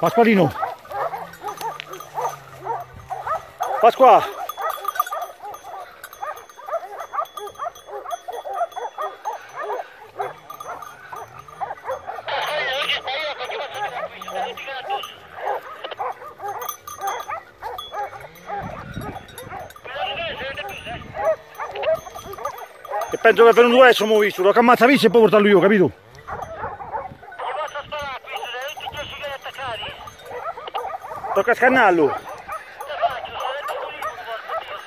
Pasqualino. Pasqua. Penso che per un adesso mi ho visto, lo che ammazza visto e poi portarlo io, capito? Gli posso sparare qui, se tutti i 10 che attaccati. Tocca scannarlo. Che faccio? Sarebbe pulito, porca Dio.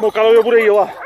Mo calo io pure io, va.